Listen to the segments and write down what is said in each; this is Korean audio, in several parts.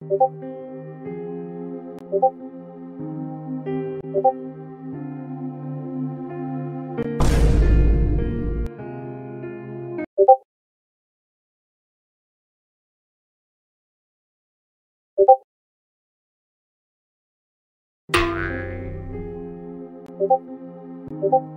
고고 고고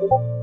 you